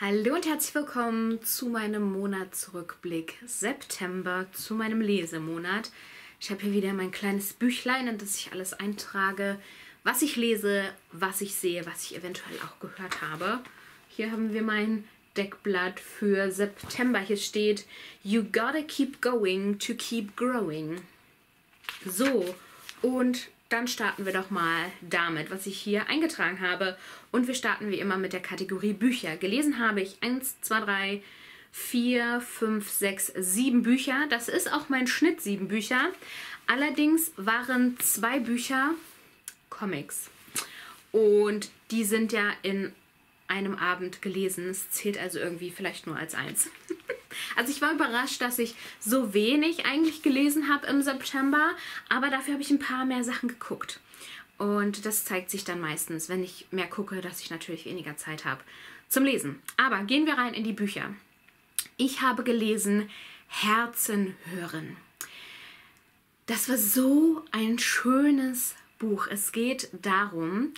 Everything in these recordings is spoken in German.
Hallo und herzlich willkommen zu meinem Monatsrückblick September, zu meinem Lesemonat. Ich habe hier wieder mein kleines Büchlein, in das ich alles eintrage, was ich lese, was ich sehe, was ich eventuell auch gehört habe. Hier haben wir mein Deckblatt für September. Hier steht You gotta keep going to keep growing. So, und dann starten wir doch mal damit, was ich hier eingetragen habe. Und wir starten wie immer mit der Kategorie Bücher. Gelesen habe ich 1, 2, 3, 4, 5, 6, 7 Bücher. Das ist auch mein Schnitt, 7 Bücher. Allerdings waren zwei Bücher Comics. Und die sind ja in einem Abend gelesen. Es zählt also irgendwie vielleicht nur als eins. also ich war überrascht, dass ich so wenig eigentlich gelesen habe im September, aber dafür habe ich ein paar mehr Sachen geguckt. Und das zeigt sich dann meistens, wenn ich mehr gucke, dass ich natürlich weniger Zeit habe zum Lesen. Aber gehen wir rein in die Bücher. Ich habe gelesen Herzen hören. Das war so ein schönes Buch. Es geht darum,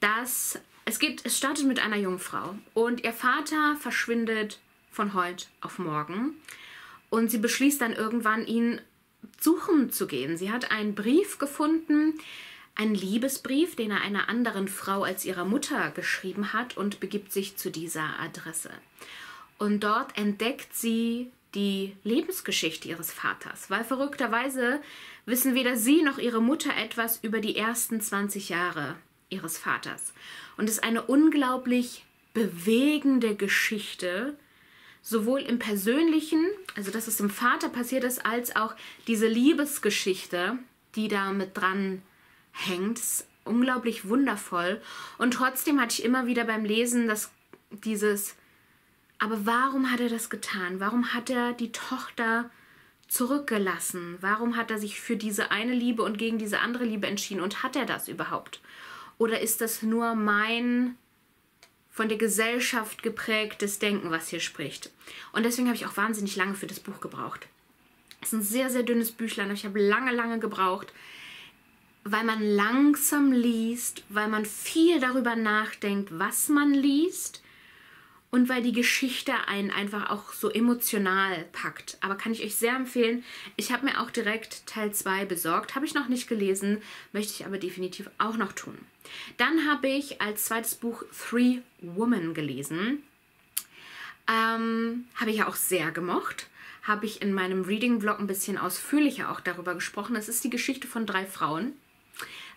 dass es geht, es startet mit einer Jungfrau und ihr Vater verschwindet von heute auf morgen und sie beschließt dann irgendwann, ihn suchen zu gehen. Sie hat einen Brief gefunden, einen Liebesbrief, den er einer anderen Frau als ihrer Mutter geschrieben hat und begibt sich zu dieser Adresse. Und dort entdeckt sie die Lebensgeschichte ihres Vaters, weil verrückterweise wissen weder sie noch ihre Mutter etwas über die ersten 20 Jahre ihres Vaters. Und es ist eine unglaublich bewegende Geschichte, sowohl im persönlichen, also dass es dem Vater passiert ist, als auch diese Liebesgeschichte, die da mit dran hängt. Ist unglaublich wundervoll. Und trotzdem hatte ich immer wieder beim Lesen das, dieses, aber warum hat er das getan? Warum hat er die Tochter zurückgelassen? Warum hat er sich für diese eine Liebe und gegen diese andere Liebe entschieden? Und hat er das überhaupt? Oder ist das nur mein von der Gesellschaft geprägtes Denken, was hier spricht? Und deswegen habe ich auch wahnsinnig lange für das Buch gebraucht. Es ist ein sehr, sehr dünnes Büchlein. Ich habe lange, lange gebraucht, weil man langsam liest, weil man viel darüber nachdenkt, was man liest und weil die Geschichte einen einfach auch so emotional packt. Aber kann ich euch sehr empfehlen. Ich habe mir auch direkt Teil 2 besorgt. Habe ich noch nicht gelesen, möchte ich aber definitiv auch noch tun. Dann habe ich als zweites Buch Three Women gelesen. Ähm, habe ich ja auch sehr gemocht. Habe ich in meinem Reading-Vlog ein bisschen ausführlicher auch darüber gesprochen. Es ist die Geschichte von drei Frauen,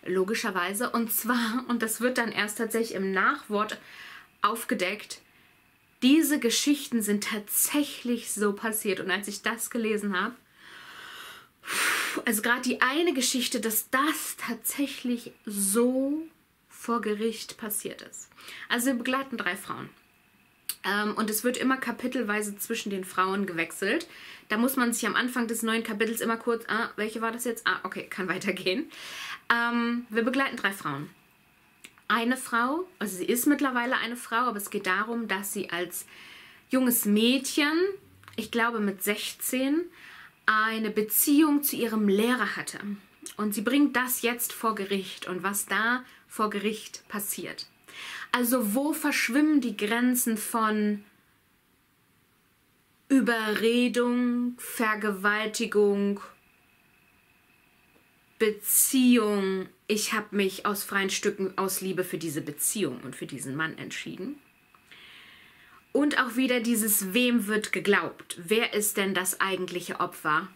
logischerweise. Und zwar, und das wird dann erst tatsächlich im Nachwort aufgedeckt, diese Geschichten sind tatsächlich so passiert. Und als ich das gelesen habe, also gerade die eine Geschichte, dass das tatsächlich so vor Gericht passiert ist. Also wir begleiten drei Frauen. Ähm, und es wird immer kapitelweise zwischen den Frauen gewechselt. Da muss man sich am Anfang des neuen Kapitels immer kurz, ah, welche war das jetzt? Ah, okay, kann weitergehen. Ähm, wir begleiten drei Frauen eine Frau, also sie ist mittlerweile eine Frau, aber es geht darum, dass sie als junges Mädchen, ich glaube mit 16, eine Beziehung zu ihrem Lehrer hatte. Und sie bringt das jetzt vor Gericht und was da vor Gericht passiert. Also wo verschwimmen die Grenzen von Überredung, Vergewaltigung, Beziehung, ich habe mich aus freien Stücken aus Liebe für diese Beziehung und für diesen Mann entschieden. Und auch wieder dieses, wem wird geglaubt? Wer ist denn das eigentliche Opfer?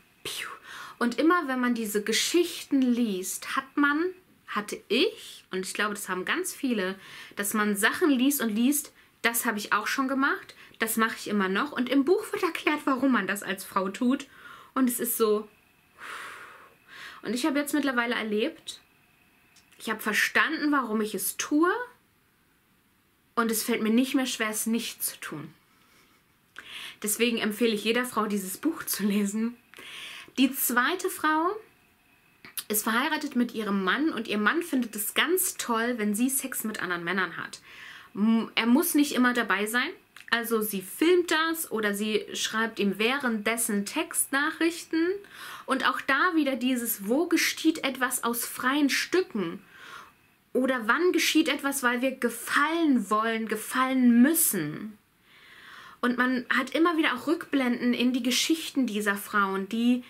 Und immer wenn man diese Geschichten liest, hat man, hatte ich, und ich glaube, das haben ganz viele, dass man Sachen liest und liest, das habe ich auch schon gemacht, das mache ich immer noch. Und im Buch wird erklärt, warum man das als Frau tut. Und es ist so, und ich habe jetzt mittlerweile erlebt, ich habe verstanden, warum ich es tue und es fällt mir nicht mehr schwer, es nicht zu tun. Deswegen empfehle ich jeder Frau, dieses Buch zu lesen. Die zweite Frau ist verheiratet mit ihrem Mann und ihr Mann findet es ganz toll, wenn sie Sex mit anderen Männern hat. Er muss nicht immer dabei sein, also sie filmt das oder sie schreibt ihm währenddessen Textnachrichten. Und auch da wieder dieses, wo geschieht etwas aus freien Stücken? Oder wann geschieht etwas, weil wir gefallen wollen, gefallen müssen? Und man hat immer wieder auch Rückblenden in die Geschichten dieser Frauen, die,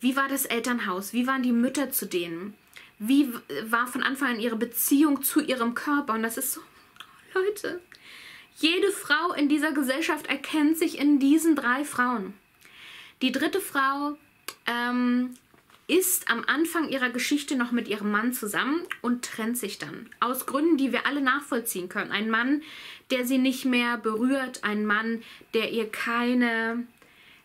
wie war das Elternhaus, wie waren die Mütter zu denen, wie war von Anfang an ihre Beziehung zu ihrem Körper. Und das ist so, Leute, jede Frau in dieser Gesellschaft erkennt sich in diesen drei Frauen. Die dritte Frau ähm, ist am Anfang ihrer Geschichte noch mit ihrem Mann zusammen und trennt sich dann. Aus Gründen, die wir alle nachvollziehen können. Ein Mann, der sie nicht mehr berührt, ein Mann, der ihr keine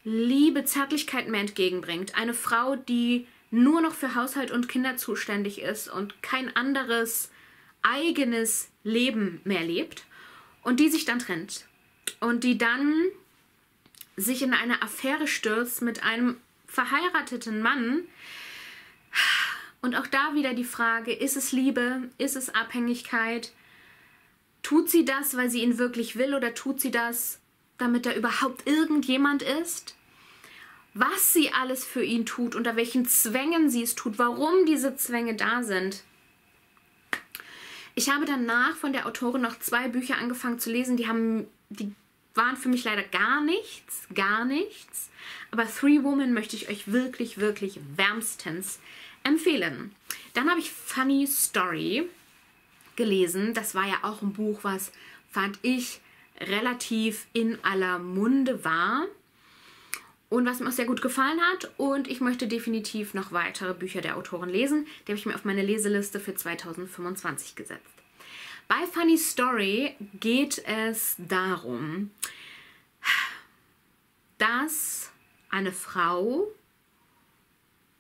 Liebe, Zärtlichkeit mehr entgegenbringt. Eine Frau, die nur noch für Haushalt und Kinder zuständig ist und kein anderes eigenes Leben mehr lebt und die sich dann trennt und die dann sich in eine Affäre stürzt mit einem verheirateten Mann. Und auch da wieder die Frage, ist es Liebe, ist es Abhängigkeit? Tut sie das, weil sie ihn wirklich will oder tut sie das, damit er überhaupt irgendjemand ist? Was sie alles für ihn tut, unter welchen Zwängen sie es tut, warum diese Zwänge da sind. Ich habe danach von der Autorin noch zwei Bücher angefangen zu lesen, die haben, die waren für mich leider gar nichts, gar nichts. Aber Three Women möchte ich euch wirklich, wirklich wärmstens empfehlen. Dann habe ich Funny Story gelesen. Das war ja auch ein Buch, was fand ich relativ in aller Munde war und was mir auch sehr gut gefallen hat. Und ich möchte definitiv noch weitere Bücher der Autorin lesen. Die habe ich mir auf meine Leseliste für 2025 gesetzt. Bei Funny Story geht es darum, dass eine Frau,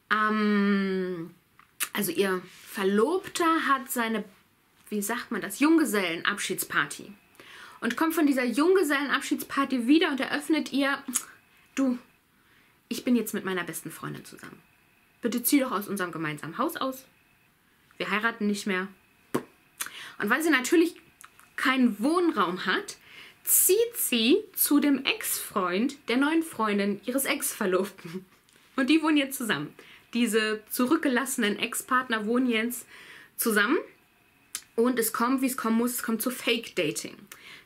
ähm, also ihr Verlobter hat seine, wie sagt man das, Junggesellenabschiedsparty und kommt von dieser Junggesellenabschiedsparty wieder und eröffnet ihr, du, ich bin jetzt mit meiner besten Freundin zusammen. Bitte zieh doch aus unserem gemeinsamen Haus aus. Wir heiraten nicht mehr. Und weil sie natürlich keinen Wohnraum hat, zieht sie zu dem Ex-Freund der neuen Freundin ihres Ex-Verlobten. Und die wohnen jetzt zusammen. Diese zurückgelassenen Ex-Partner wohnen jetzt zusammen. Und es kommt, wie es kommen muss, es kommt zu Fake-Dating.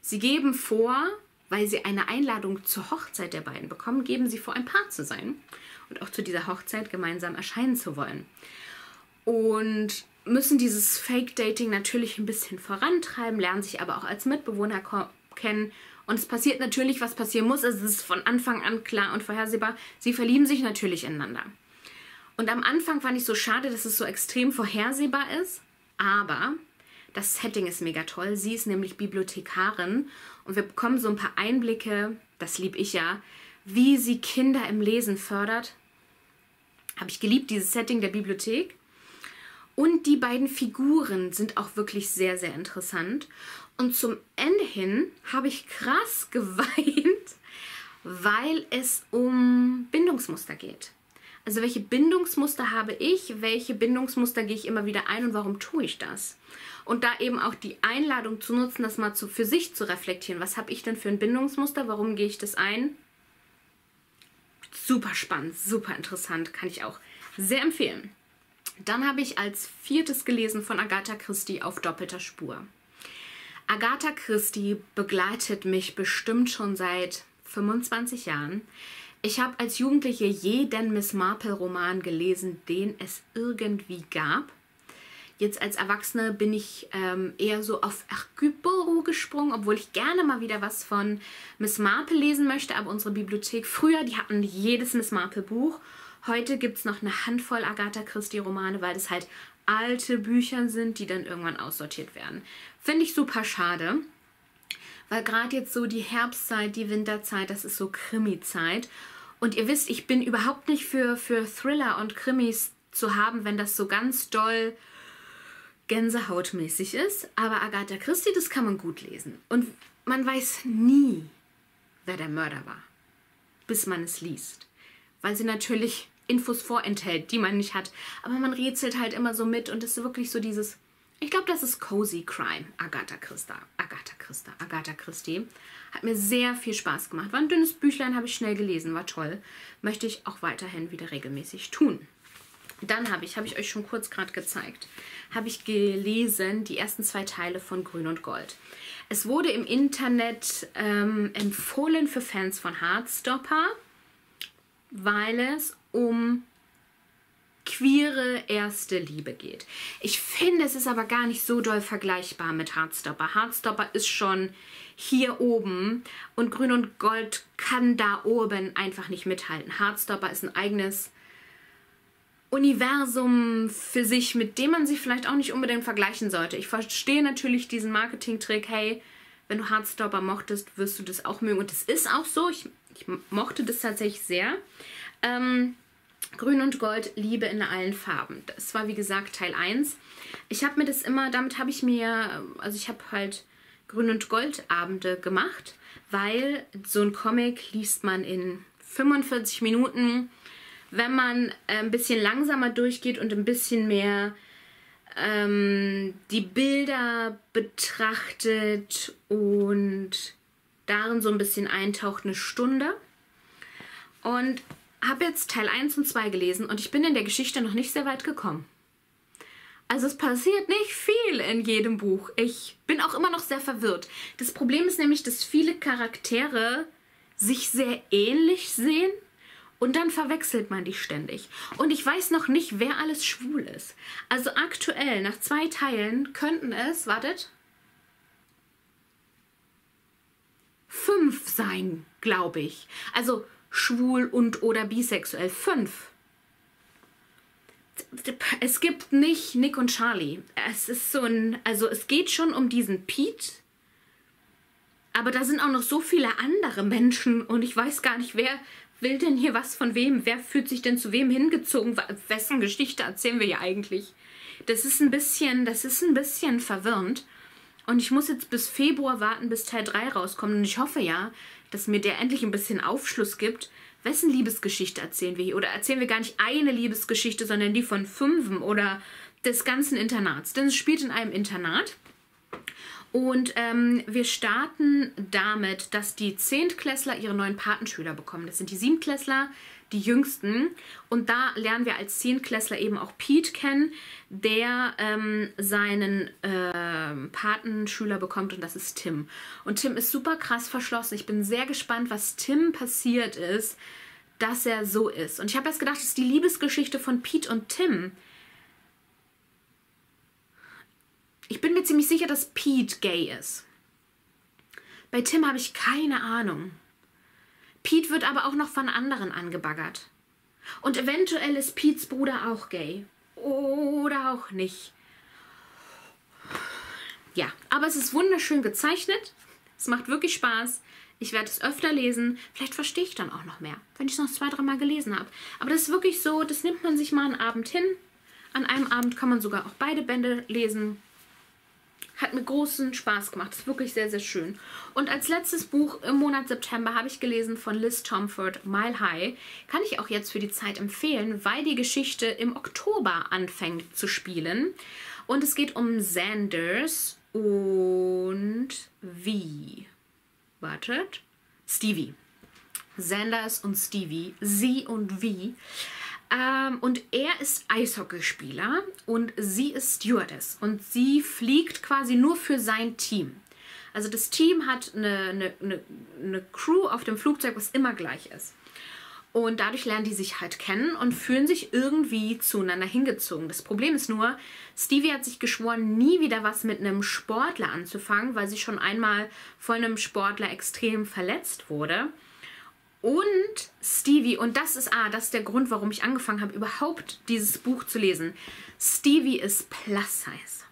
Sie geben vor, weil sie eine Einladung zur Hochzeit der beiden bekommen, geben sie vor, ein Paar zu sein und auch zu dieser Hochzeit gemeinsam erscheinen zu wollen. Und müssen dieses Fake-Dating natürlich ein bisschen vorantreiben, lernen sich aber auch als Mitbewohner kennen. Und es passiert natürlich, was passieren muss. Es ist von Anfang an klar und vorhersehbar. Sie verlieben sich natürlich ineinander. Und am Anfang fand ich so schade, dass es so extrem vorhersehbar ist. Aber das Setting ist mega toll. Sie ist nämlich Bibliothekarin und wir bekommen so ein paar Einblicke, das liebe ich ja, wie sie Kinder im Lesen fördert. Habe ich geliebt, dieses Setting der Bibliothek. Und die beiden Figuren sind auch wirklich sehr, sehr interessant. Und zum Ende hin habe ich krass geweint, weil es um Bindungsmuster geht. Also welche Bindungsmuster habe ich, welche Bindungsmuster gehe ich immer wieder ein und warum tue ich das? Und da eben auch die Einladung zu nutzen, das mal zu, für sich zu reflektieren. Was habe ich denn für ein Bindungsmuster? Warum gehe ich das ein? Super spannend, super interessant, kann ich auch sehr empfehlen. Dann habe ich als viertes gelesen von Agatha Christie auf doppelter Spur. Agatha Christie begleitet mich bestimmt schon seit 25 Jahren. Ich habe als Jugendliche jeden Miss Marple-Roman gelesen, den es irgendwie gab. Jetzt als Erwachsene bin ich ähm, eher so auf Hercule Poirot gesprungen, obwohl ich gerne mal wieder was von Miss Marple lesen möchte. Aber unsere Bibliothek früher, die hatten jedes Miss Marple Buch. Heute gibt es noch eine Handvoll Agatha Christie Romane, weil das halt alte Bücher sind, die dann irgendwann aussortiert werden. Finde ich super schade. Weil gerade jetzt so die Herbstzeit, die Winterzeit, das ist so Krimi-Zeit. Und ihr wisst, ich bin überhaupt nicht für, für Thriller und Krimis zu haben, wenn das so ganz doll gänsehautmäßig ist. Aber Agatha Christie, das kann man gut lesen. Und man weiß nie, wer der Mörder war, bis man es liest. Weil sie natürlich Infos vorenthält, die man nicht hat. Aber man rätselt halt immer so mit und es ist wirklich so dieses. Ich glaube, das ist Cozy Crime. Agatha Christa. Agatha Christa. Agatha Christie. Hat mir sehr viel Spaß gemacht. War ein dünnes Büchlein, habe ich schnell gelesen, war toll. Möchte ich auch weiterhin wieder regelmäßig tun. Dann habe ich, habe ich euch schon kurz gerade gezeigt, habe ich gelesen die ersten zwei Teile von Grün und Gold. Es wurde im Internet ähm, empfohlen für Fans von Heartstopper, weil es um queere erste Liebe geht. Ich finde, es ist aber gar nicht so doll vergleichbar mit Heartstopper. Heartstopper ist schon hier oben und Grün und Gold kann da oben einfach nicht mithalten. Heartstopper ist ein eigenes Universum für sich, mit dem man sich vielleicht auch nicht unbedingt vergleichen sollte. Ich verstehe natürlich diesen Marketing-Trick, hey, wenn du Heartstopper mochtest, wirst du das auch mögen. Und das ist auch so. Ich, ich mochte das tatsächlich sehr. Ähm, Grün und Gold, Liebe in allen Farben. Das war wie gesagt Teil 1. Ich habe mir das immer, damit habe ich mir, also ich habe halt Grün und Gold Abende gemacht, weil so ein Comic liest man in 45 Minuten. Wenn man ein bisschen langsamer durchgeht und ein bisschen mehr ähm, die Bilder betrachtet und darin so ein bisschen eintaucht, eine Stunde. Und habe jetzt Teil 1 und 2 gelesen und ich bin in der Geschichte noch nicht sehr weit gekommen. Also es passiert nicht viel in jedem Buch. Ich bin auch immer noch sehr verwirrt. Das Problem ist nämlich, dass viele Charaktere sich sehr ähnlich sehen und dann verwechselt man die ständig. Und ich weiß noch nicht, wer alles schwul ist. Also aktuell, nach zwei Teilen, könnten es, wartet, fünf sein, glaube ich. Also schwul und oder bisexuell. Fünf. Es gibt nicht Nick und Charlie. Es ist so ein, also es geht schon um diesen Pete, aber da sind auch noch so viele andere Menschen und ich weiß gar nicht, wer will denn hier was von wem? Wer fühlt sich denn zu wem hingezogen? Wessen Geschichte erzählen wir hier eigentlich? Das ist ein bisschen, das ist ein bisschen verwirrend. Und ich muss jetzt bis Februar warten, bis Teil 3 rauskommt. Und ich hoffe ja, dass mir der endlich ein bisschen Aufschluss gibt, wessen Liebesgeschichte erzählen wir hier? Oder erzählen wir gar nicht eine Liebesgeschichte, sondern die von fünfen oder des ganzen Internats? Denn es spielt in einem Internat. Und ähm, wir starten damit, dass die Zehntklässler ihre neuen Patenschüler bekommen. Das sind die Siebtklässler, die jüngsten. Und da lernen wir als Zehntklässler eben auch Pete kennen, der ähm, seinen äh, Patenschüler bekommt und das ist Tim. Und Tim ist super krass verschlossen. Ich bin sehr gespannt, was Tim passiert ist, dass er so ist. Und ich habe erst gedacht, das ist die Liebesgeschichte von Pete und Tim. Ich bin mir ziemlich sicher, dass Pete gay ist. Bei Tim habe ich keine Ahnung. Pete wird aber auch noch von anderen angebaggert. Und eventuell ist Pete's Bruder auch gay. Oder auch nicht. Ja, aber es ist wunderschön gezeichnet. Es macht wirklich Spaß. Ich werde es öfter lesen. Vielleicht verstehe ich dann auch noch mehr, wenn ich es noch zwei, dreimal gelesen habe. Aber das ist wirklich so, das nimmt man sich mal einen Abend hin. An einem Abend kann man sogar auch beide Bände lesen. Hat mir großen Spaß gemacht. Ist wirklich sehr, sehr schön. Und als letztes Buch im Monat September habe ich gelesen von Liz Tomford, Mile High. Kann ich auch jetzt für die Zeit empfehlen, weil die Geschichte im Oktober anfängt zu spielen. Und es geht um Sanders und wie? Wartet. Stevie. Sanders und Stevie. Sie und wie. Ähm, und er ist Eishockeyspieler und sie ist Stewardess. Und sie fliegt quasi nur für sein Team. Also das Team hat eine, eine, eine, eine Crew auf dem Flugzeug, was immer gleich ist. Und dadurch lernen die sich halt kennen und fühlen sich irgendwie zueinander hingezogen. Das Problem ist nur, Stevie hat sich geschworen, nie wieder was mit einem Sportler anzufangen, weil sie schon einmal von einem Sportler extrem verletzt wurde. Und Stevie, und das ist, ah, das ist der Grund, warum ich angefangen habe, überhaupt dieses Buch zu lesen. Stevie ist plus size.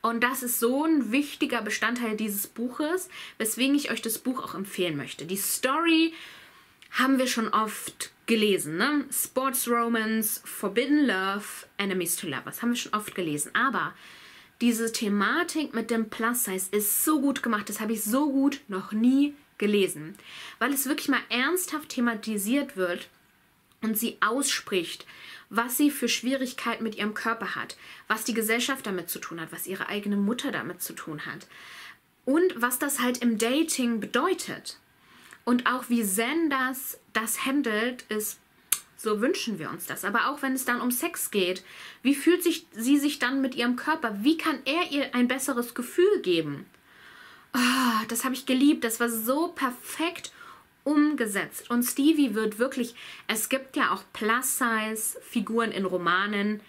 Und das ist so ein wichtiger Bestandteil dieses Buches, weswegen ich euch das Buch auch empfehlen möchte. Die Story haben wir schon oft gelesen, ne? Sports Romance, Forbidden Love, Enemies to Lovers, haben wir schon oft gelesen. Aber diese Thematik mit dem Plus Size ist so gut gemacht, das habe ich so gut noch nie gelesen, weil es wirklich mal ernsthaft thematisiert wird und sie ausspricht, was sie für Schwierigkeiten mit ihrem Körper hat, was die Gesellschaft damit zu tun hat, was ihre eigene Mutter damit zu tun hat und was das halt im Dating bedeutet. Und auch wie Zen das, das handelt, ist So wünschen wir uns das. Aber auch wenn es dann um Sex geht, wie fühlt sich sie sich dann mit ihrem Körper? Wie kann er ihr ein besseres Gefühl geben? Oh, das habe ich geliebt. Das war so perfekt umgesetzt. Und Stevie wird wirklich, es gibt ja auch Plus-Size-Figuren in Romanen.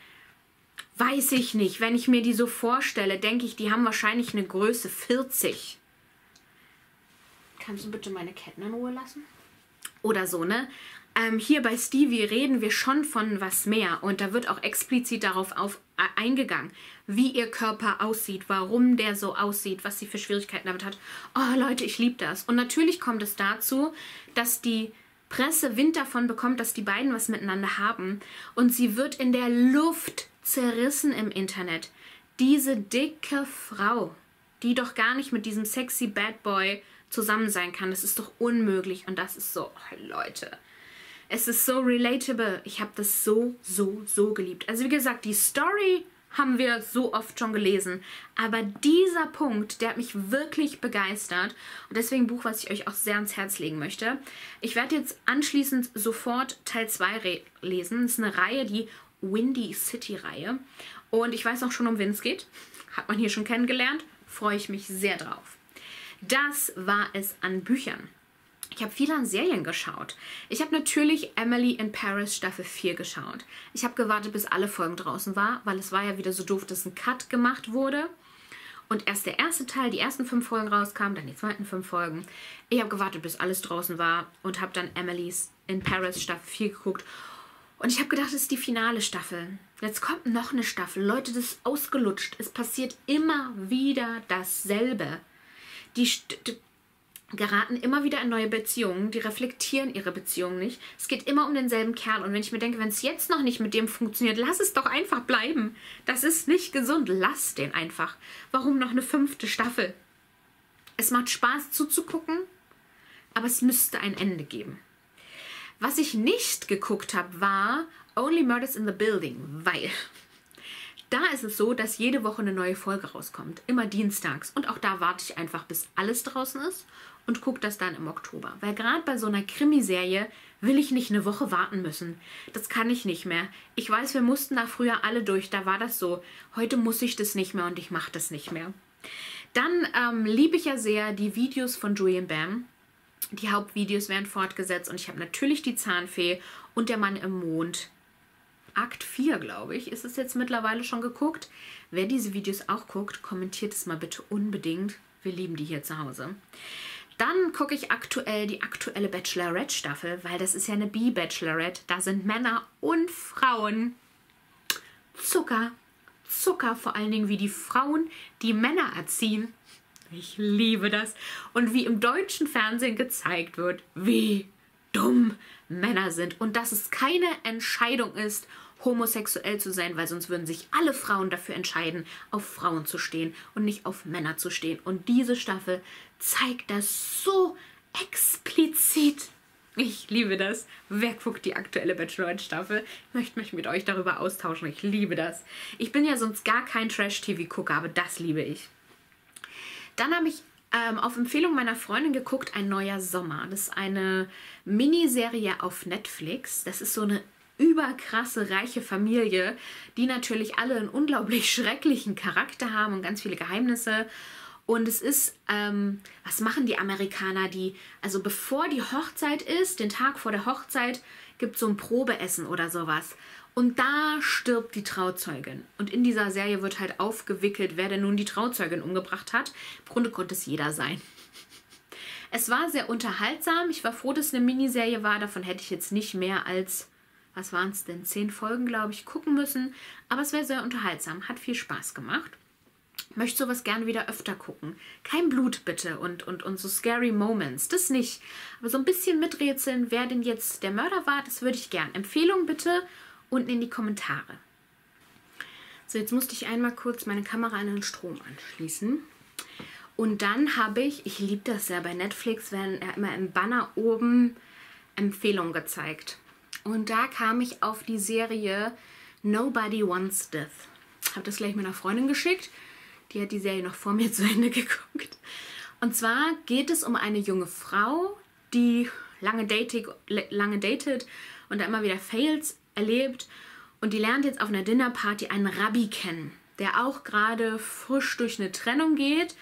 Weiß ich nicht. Wenn ich mir die so vorstelle, denke ich, die haben wahrscheinlich eine Größe 40. Kannst du bitte meine Ketten in Ruhe lassen? Oder so, ne? Ähm, hier bei Stevie reden wir schon von was mehr und da wird auch explizit darauf auf, äh, eingegangen, wie ihr Körper aussieht, warum der so aussieht, was sie für Schwierigkeiten damit hat. Oh Leute, ich liebe das. Und natürlich kommt es dazu, dass die Presse Wind davon bekommt, dass die beiden was miteinander haben und sie wird in der Luft zerrissen im Internet. Diese dicke Frau, die doch gar nicht mit diesem sexy Bad Boy zusammen sein kann, das ist doch unmöglich und das ist so, oh Leute. Es ist so relatable. Ich habe das so, so, so geliebt. Also wie gesagt, die Story haben wir so oft schon gelesen. Aber dieser Punkt, der hat mich wirklich begeistert. Und deswegen ein Buch, was ich euch auch sehr ans Herz legen möchte. Ich werde jetzt anschließend sofort Teil 2 lesen. Das ist eine Reihe, die Windy City Reihe. Und ich weiß auch schon, um wen es geht. Hat man hier schon kennengelernt. Freue ich mich sehr drauf. Das war es an Büchern. Ich habe viel an Serien geschaut. Ich habe natürlich Emily in Paris Staffel 4 geschaut. Ich habe gewartet, bis alle Folgen draußen war, weil es war ja wieder so doof, dass ein Cut gemacht wurde. Und erst der erste Teil, die ersten fünf Folgen rauskamen, dann die zweiten fünf Folgen. Ich habe gewartet, bis alles draußen war und habe dann Emily's in Paris Staffel 4 geguckt. Und ich habe gedacht, das ist die finale Staffel. Jetzt kommt noch eine Staffel. Leute, das ist ausgelutscht. Es passiert immer wieder dasselbe. Die, St geraten immer wieder in neue Beziehungen, die reflektieren ihre Beziehung nicht. Es geht immer um denselben Kerl. Und wenn ich mir denke, wenn es jetzt noch nicht mit dem funktioniert, lass es doch einfach bleiben. Das ist nicht gesund. Lass den einfach. Warum noch eine fünfte Staffel? Es macht Spaß zuzugucken, aber es müsste ein Ende geben. Was ich nicht geguckt habe, war Only Murders in the Building, weil da ist es so, dass jede Woche eine neue Folge rauskommt. Immer dienstags. Und auch da warte ich einfach, bis alles draußen ist und gucke das dann im Oktober. Weil gerade bei so einer Krimiserie will ich nicht eine Woche warten müssen. Das kann ich nicht mehr. Ich weiß, wir mussten da früher alle durch, da war das so. Heute muss ich das nicht mehr und ich mache das nicht mehr. Dann ähm, liebe ich ja sehr die Videos von Julian Bam. Die Hauptvideos werden fortgesetzt und ich habe natürlich die Zahnfee und der Mann im Mond Akt 4, glaube ich, ist es jetzt mittlerweile schon geguckt. Wer diese Videos auch guckt, kommentiert es mal bitte unbedingt. Wir lieben die hier zu Hause. Dann gucke ich aktuell die aktuelle Bachelorette-Staffel, weil das ist ja eine B-Bachelorette. Da sind Männer und Frauen. Zucker. Zucker, vor allen Dingen wie die Frauen die Männer erziehen. Ich liebe das. Und wie im deutschen Fernsehen gezeigt wird, wie dumm Männer sind. Und dass es keine Entscheidung ist, homosexuell zu sein, weil sonst würden sich alle Frauen dafür entscheiden, auf Frauen zu stehen und nicht auf Männer zu stehen. Und diese Staffel zeigt das so explizit. Ich liebe das. Wer guckt die aktuelle Bachelorette-Staffel? Ich möchte mich mit euch darüber austauschen. Ich liebe das. Ich bin ja sonst gar kein Trash-TV-Gucker, aber das liebe ich. Dann habe ich ähm, auf Empfehlung meiner Freundin geguckt, Ein neuer Sommer. Das ist eine Miniserie auf Netflix. Das ist so eine überkrasse, reiche Familie, die natürlich alle einen unglaublich schrecklichen Charakter haben und ganz viele Geheimnisse. Und es ist, ähm, was machen die Amerikaner? Die, also bevor die Hochzeit ist, den Tag vor der Hochzeit, gibt es so ein Probeessen oder sowas. Und da stirbt die Trauzeugin. Und in dieser Serie wird halt aufgewickelt, wer denn nun die Trauzeugin umgebracht hat. Im Grunde konnte es jeder sein. Es war sehr unterhaltsam. Ich war froh, dass es eine Miniserie war. Davon hätte ich jetzt nicht mehr als was waren es denn, zehn Folgen, glaube ich, gucken müssen. Aber es wäre sehr unterhaltsam, hat viel Spaß gemacht. Möchte sowas gerne wieder öfter gucken. Kein Blut bitte und, und, und so scary Moments, das nicht. Aber so ein bisschen miträtseln, wer denn jetzt der Mörder war, das würde ich gern. Empfehlung bitte unten in die Kommentare. So, jetzt musste ich einmal kurz meine Kamera an den Strom anschließen. Und dann habe ich, ich liebe das ja, bei Netflix werden ja immer im Banner oben Empfehlungen gezeigt. Und da kam ich auf die Serie Nobody Wants Death. Habe das gleich meiner Freundin geschickt. Die hat die Serie noch vor mir zu Ende geguckt. Und zwar geht es um eine junge Frau, die lange, datig, lange datet und da immer wieder Fails erlebt. Und die lernt jetzt auf einer Dinnerparty einen Rabbi kennen, der auch gerade frisch durch eine Trennung geht.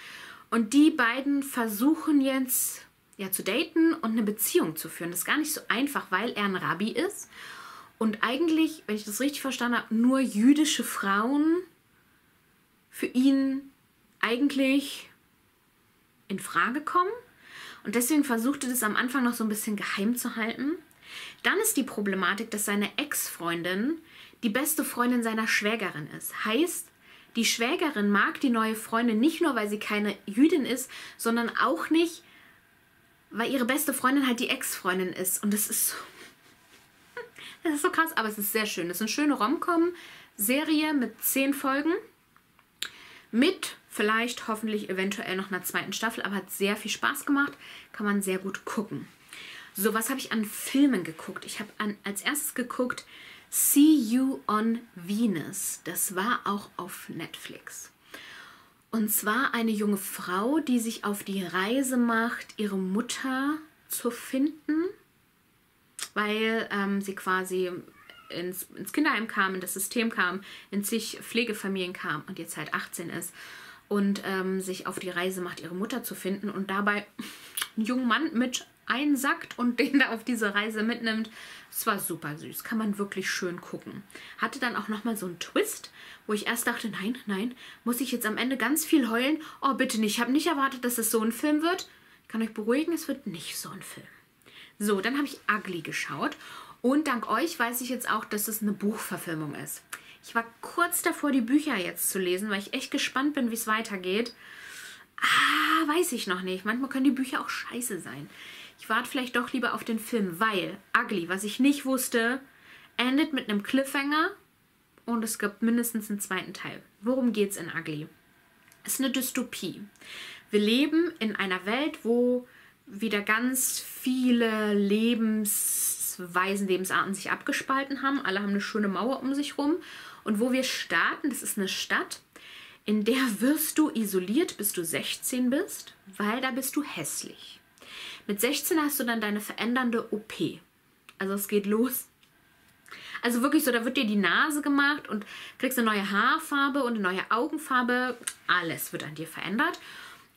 Und die beiden versuchen jetzt ja zu daten und eine Beziehung zu führen. Das ist gar nicht so einfach, weil er ein Rabbi ist. Und eigentlich, wenn ich das richtig verstanden habe, nur jüdische Frauen für ihn eigentlich in Frage kommen. Und deswegen versuchte das am Anfang noch so ein bisschen geheim zu halten. Dann ist die Problematik, dass seine Ex-Freundin die beste Freundin seiner Schwägerin ist. Heißt, die Schwägerin mag die neue Freundin nicht nur, weil sie keine Jüdin ist, sondern auch nicht, weil ihre beste Freundin halt die Ex-Freundin ist. Und das ist so. Das ist so krass, aber es ist sehr schön. Es ist eine schöne Rom-Com-Serie mit zehn Folgen. Mit vielleicht, hoffentlich, eventuell noch einer zweiten Staffel, aber hat sehr viel Spaß gemacht. Kann man sehr gut gucken. So, was habe ich an Filmen geguckt? Ich habe als erstes geguckt See You on Venus. Das war auch auf Netflix. Und zwar eine junge Frau, die sich auf die Reise macht, ihre Mutter zu finden, weil ähm, sie quasi ins, ins Kinderheim kam, in das System kam, in zig Pflegefamilien kam und jetzt halt 18 ist und ähm, sich auf die Reise macht, ihre Mutter zu finden und dabei einen jungen Mann mit einsackt und den da auf diese Reise mitnimmt. Es war super süß, kann man wirklich schön gucken. Hatte dann auch nochmal so einen Twist, wo ich erst dachte, nein, nein, muss ich jetzt am Ende ganz viel heulen? Oh, bitte nicht, ich habe nicht erwartet, dass es so ein Film wird. Ich kann euch beruhigen, es wird nicht so ein Film. So, dann habe ich Ugly geschaut und dank euch weiß ich jetzt auch, dass es eine Buchverfilmung ist. Ich war kurz davor, die Bücher jetzt zu lesen, weil ich echt gespannt bin, wie es weitergeht. Ah, weiß ich noch nicht. Manchmal können die Bücher auch scheiße sein. Ich warte vielleicht doch lieber auf den Film, weil Ugly, was ich nicht wusste, endet mit einem Cliffhanger und es gibt mindestens einen zweiten Teil. Worum geht's in Ugly? Es ist eine Dystopie. Wir leben in einer Welt, wo wieder ganz viele Lebensweisen, Lebensarten sich abgespalten haben. Alle haben eine schöne Mauer um sich rum. Und wo wir starten, das ist eine Stadt, in der wirst du isoliert, bis du 16 bist, weil da bist du hässlich. Mit 16 hast du dann deine verändernde OP. Also es geht los. Also wirklich so, da wird dir die Nase gemacht und kriegst eine neue Haarfarbe und eine neue Augenfarbe. Alles wird an dir verändert.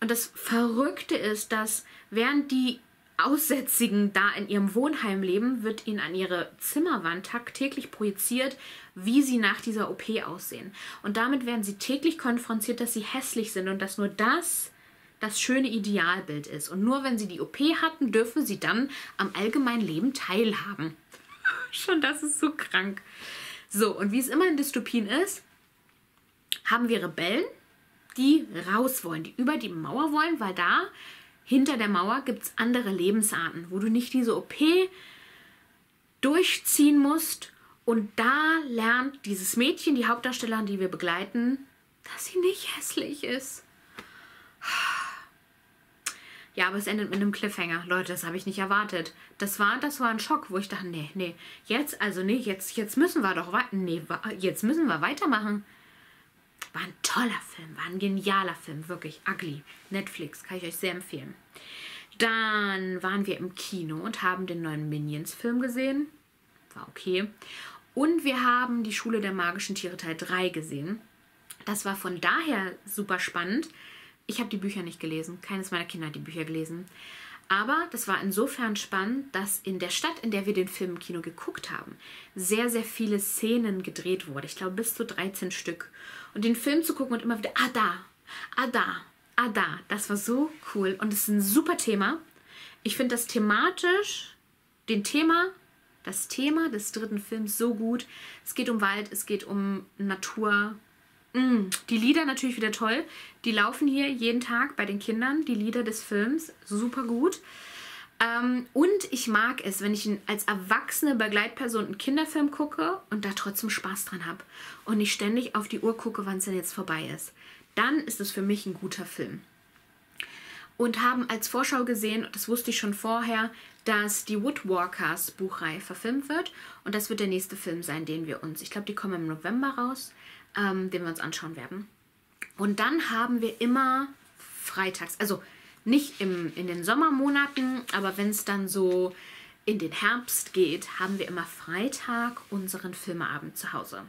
Und das Verrückte ist, dass während die Aussätzigen da in ihrem Wohnheim leben, wird ihnen an ihre Zimmerwand tagtäglich projiziert, wie sie nach dieser OP aussehen. Und damit werden sie täglich konfrontiert, dass sie hässlich sind und dass nur das das schöne Idealbild ist. Und nur wenn sie die OP hatten, dürfen sie dann am allgemeinen Leben teilhaben. Schon das ist so krank. So, und wie es immer in Dystopien ist, haben wir Rebellen, die raus wollen, die über die Mauer wollen, weil da hinter der Mauer gibt es andere Lebensarten, wo du nicht diese OP durchziehen musst. Und da lernt dieses Mädchen, die Hauptdarstellerin, die wir begleiten, dass sie nicht hässlich ist. Ja, aber es endet mit einem Cliffhanger. Leute, das habe ich nicht erwartet. Das war, das war ein Schock, wo ich dachte, nee, nee, jetzt, also nee, jetzt, jetzt müssen wir doch weiter, nee, jetzt müssen wir weitermachen. War ein toller Film, war ein genialer Film, wirklich. Ugly. Netflix, kann ich euch sehr empfehlen. Dann waren wir im Kino und haben den neuen Minions-Film gesehen. War okay. Und wir haben die Schule der magischen Tiere Teil 3 gesehen. Das war von daher super spannend. Ich habe die Bücher nicht gelesen. Keines meiner Kinder hat die Bücher gelesen. Aber das war insofern spannend, dass in der Stadt, in der wir den Film im Kino geguckt haben, sehr, sehr viele Szenen gedreht wurden. Ich glaube bis zu 13 Stück und den Film zu gucken und immer wieder, ah da, ah da, ah da. Das war so cool und es ist ein super Thema. Ich finde das thematisch, den Thema, das Thema des dritten Films so gut. Es geht um Wald, es geht um Natur. Mm, die Lieder natürlich wieder toll. Die laufen hier jeden Tag bei den Kindern, die Lieder des Films, super gut. Ähm, und ich mag es, wenn ich als erwachsene Begleitperson einen Kinderfilm gucke und da trotzdem Spaß dran habe und nicht ständig auf die Uhr gucke, wann es denn jetzt vorbei ist. Dann ist es für mich ein guter Film. Und haben als Vorschau gesehen, das wusste ich schon vorher, dass die Woodwalkers Buchreihe verfilmt wird. Und das wird der nächste Film sein, den wir uns, ich glaube, die kommen im November raus, ähm, den wir uns anschauen werden. Und dann haben wir immer freitags, also nicht im, in den Sommermonaten, aber wenn es dann so in den Herbst geht, haben wir immer Freitag unseren Filmeabend zu Hause.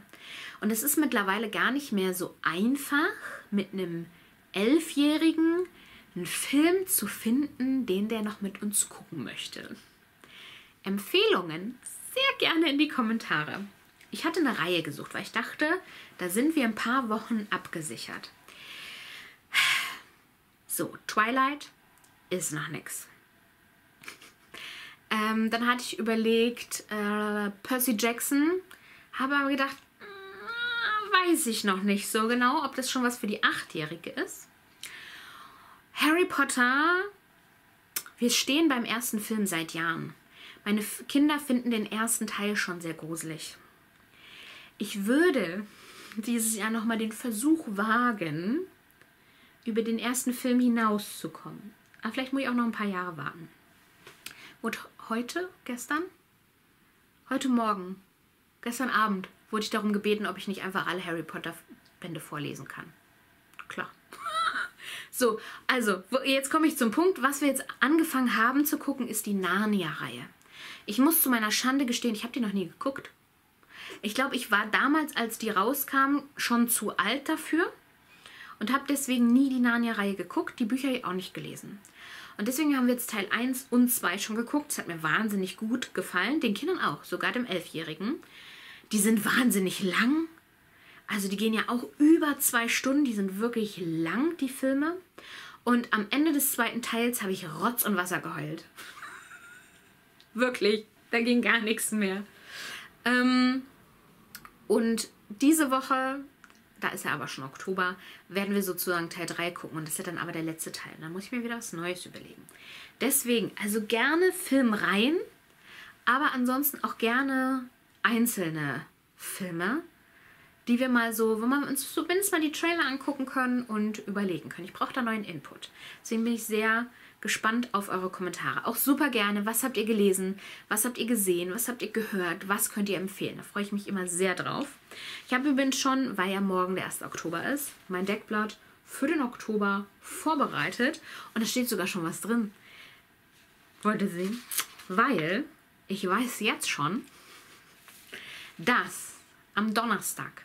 Und es ist mittlerweile gar nicht mehr so einfach, mit einem Elfjährigen einen Film zu finden, den der noch mit uns gucken möchte. Empfehlungen sehr gerne in die Kommentare. Ich hatte eine Reihe gesucht, weil ich dachte, da sind wir ein paar Wochen abgesichert. So, Twilight ist noch nichts. Ähm, dann hatte ich überlegt, äh, Percy Jackson, habe aber gedacht, äh, weiß ich noch nicht so genau, ob das schon was für die Achtjährige ist. Harry Potter, wir stehen beim ersten Film seit Jahren. Meine Kinder finden den ersten Teil schon sehr gruselig. Ich würde dieses Jahr nochmal den Versuch wagen, über den ersten Film hinauszukommen. Aber vielleicht muss ich auch noch ein paar Jahre warten. Und heute, gestern, heute Morgen, gestern Abend wurde ich darum gebeten, ob ich nicht einfach alle Harry Potter Bände vorlesen kann. Klar. So, also, jetzt komme ich zum Punkt. Was wir jetzt angefangen haben zu gucken, ist die Narnia-Reihe. Ich muss zu meiner Schande gestehen, ich habe die noch nie geguckt. Ich glaube, ich war damals, als die rauskam, schon zu alt dafür und habe deswegen nie die Narnia-Reihe geguckt, die Bücher auch nicht gelesen. Und deswegen haben wir jetzt Teil 1 und 2 schon geguckt. Es hat mir wahnsinnig gut gefallen, den Kindern auch, sogar dem Elfjährigen. Die sind wahnsinnig lang. Also die gehen ja auch über zwei Stunden, die sind wirklich lang, die Filme. Und am Ende des zweiten Teils habe ich Rotz und Wasser geheult. wirklich, da ging gar nichts mehr. Ähm, und diese Woche da ist ja aber schon Oktober, werden wir sozusagen Teil 3 gucken. Und das ist ja dann aber der letzte Teil. Da muss ich mir wieder was Neues überlegen. Deswegen, also gerne Filmreihen, aber ansonsten auch gerne einzelne Filme, die wir mal so, wo wir uns zumindest mal die Trailer angucken können und überlegen können. Ich brauche da neuen Input. Deswegen bin ich sehr gespannt auf eure Kommentare. Auch super gerne. Was habt ihr gelesen? Was habt ihr gesehen? Was habt ihr gehört? Was könnt ihr empfehlen? Da freue ich mich immer sehr drauf. Ich habe übrigens schon, weil ja morgen der 1. Oktober ist, mein Deckblatt für den Oktober vorbereitet. Und da steht sogar schon was drin. Wollt ihr sehen? Weil ich weiß jetzt schon, dass am Donnerstag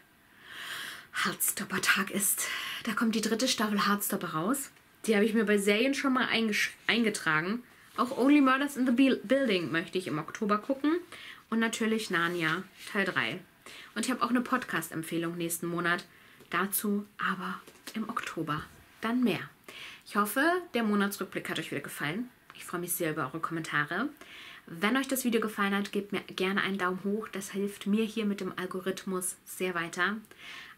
Hardstopper-Tag ist. Da kommt die dritte Staffel Hardstopper raus. Die habe ich mir bei Serien schon mal eingetragen. Auch Only Murders in the Building möchte ich im Oktober gucken. Und natürlich Narnia Teil 3. Und ich habe auch eine Podcast-Empfehlung nächsten Monat. Dazu aber im Oktober dann mehr. Ich hoffe, der Monatsrückblick hat euch wieder gefallen. Ich freue mich sehr über eure Kommentare. Wenn euch das Video gefallen hat, gebt mir gerne einen Daumen hoch. Das hilft mir hier mit dem Algorithmus sehr weiter.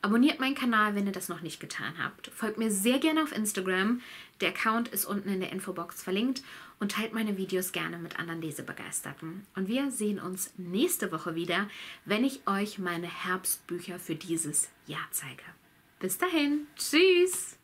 Abonniert meinen Kanal, wenn ihr das noch nicht getan habt. Folgt mir sehr gerne auf Instagram. Der Account ist unten in der Infobox verlinkt. Und teilt meine Videos gerne mit anderen Lesebegeisterten. Und wir sehen uns nächste Woche wieder, wenn ich euch meine Herbstbücher für dieses Jahr zeige. Bis dahin. Tschüss.